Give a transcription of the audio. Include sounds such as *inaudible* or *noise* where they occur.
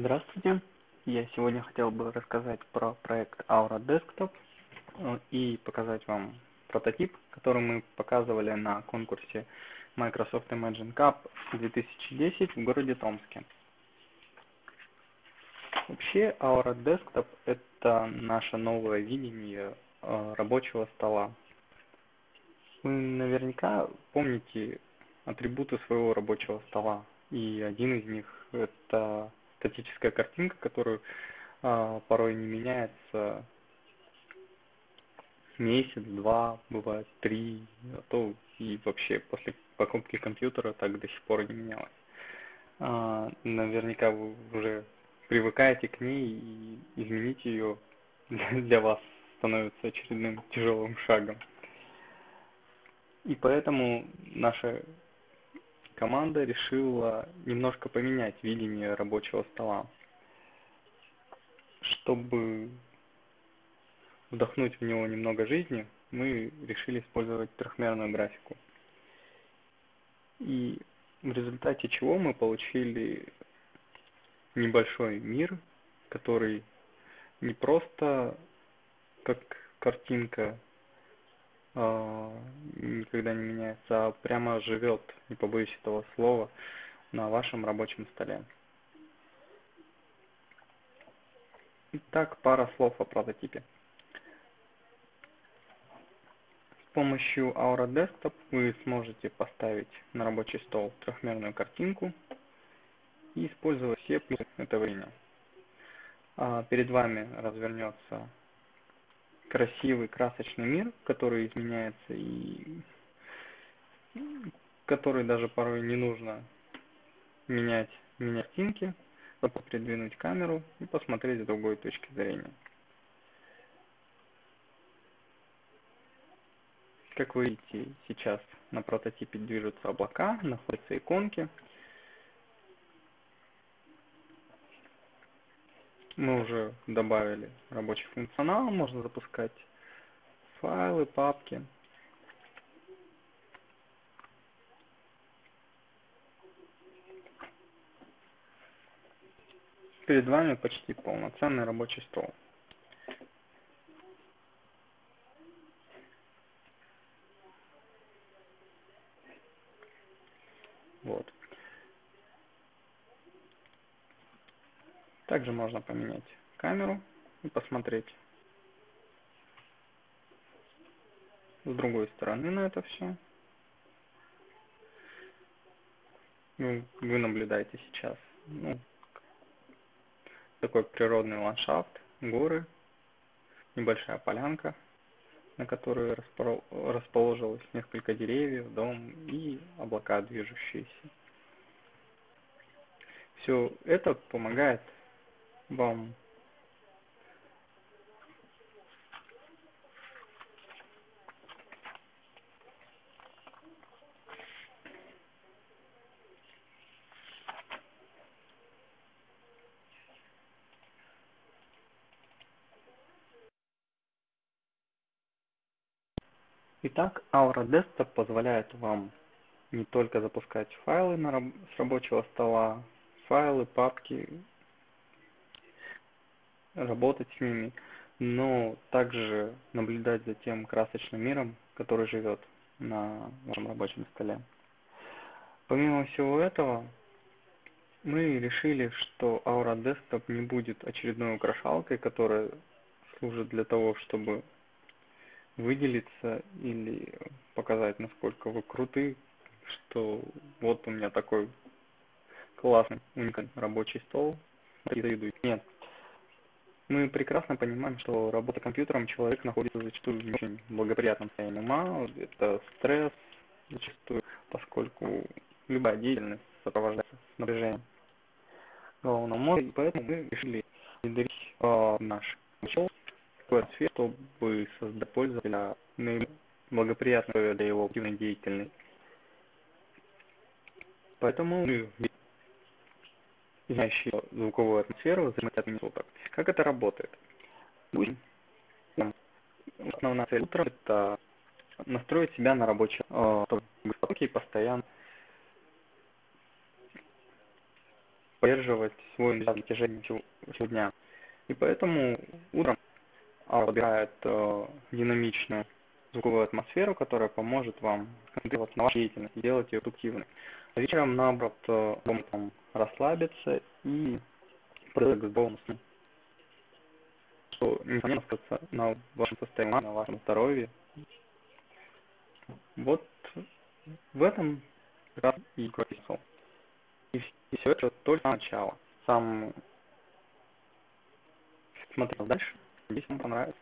Здравствуйте! Я сегодня хотел бы рассказать про проект Aura Desktop э, и показать вам прототип, который мы показывали на конкурсе Microsoft Imagine Cup 2010 в городе Томске. Вообще Aura Desktop это наше новое видение э, рабочего стола. Вы наверняка помните атрибуты своего рабочего стола, и один из них это статическая картинка, которую а, порой не меняется месяц, два, бывает три, а то и вообще после покупки компьютера так до сих пор не менялось. А, наверняка вы уже привыкаете к ней и изменить ее *laughs* для вас становится очередным тяжелым шагом. И поэтому наша команда решила немножко поменять видение рабочего стола. Чтобы вдохнуть в него немного жизни, мы решили использовать трехмерную графику. И в результате чего мы получили небольшой мир, который не просто как картинка никогда не меняется, а прямо живет, не побоюсь этого слова, на вашем рабочем столе. Итак, пара слов о прототипе. С помощью Aura Desktop вы сможете поставить на рабочий стол трехмерную картинку и использовать все плюсы этого времени. А перед вами развернется красивый, красочный мир, который изменяется и который даже порой не нужно менять, менять картинки, просто придвинуть камеру и посмотреть с другой точки зрения. Как вы видите, сейчас на прототипе движутся облака, находятся иконки. Мы уже добавили рабочий функционал, можно запускать файлы, папки. Перед вами почти полноценный рабочий стол. Вот. Также можно поменять камеру и посмотреть с другой стороны на это все. Ну, вы наблюдаете сейчас ну, такой природный ландшафт, горы, небольшая полянка, на которой расположилось несколько деревьев, дом и облака движущиеся. Все это помогает вам Итак, Aura Desktop позволяет вам не только запускать файлы на, с рабочего стола, файлы, папки работать с ними, но также наблюдать за тем красочным миром, который живет на вашем рабочем столе. Помимо всего этого, мы решили, что Aura Desktop не будет очередной украшалкой, которая служит для того, чтобы выделиться или показать, насколько вы круты, что вот у меня такой классный, уникальный рабочий стол, и завидует. Нет, мы прекрасно понимаем, что работа компьютером человек находится зачастую в очень благоприятном состоянии ума. Это стресс зачастую, поскольку любая деятельность сопровождается напряжением головного мозга, и поэтому мы решили внедрить э, наш учет в эту сферу, чтобы создать пользователя наиболее благоприятную для его активной деятельности. Поэтому мы изменяющие звуковую атмосферу за 5 суток. Как это работает? Основная цель утра это настроить себя на рабочий, э, чтобы высокий постоянно поддерживать свой течение всего, дня. И поэтому утром подбирает э, динамичную звуковую атмосферу, которая поможет вам концентрироваться на вашей деятельности, делать ее продуктивной. А вечером, наоборот, э, там, расслабиться и прыгать к здоровому. Что, несомненно, скажется на вашем состоянии, на вашем здоровье. Вот в этом как раз и смысл. И, все это только начало. Сам смотрел дальше, надеюсь, вам понравится.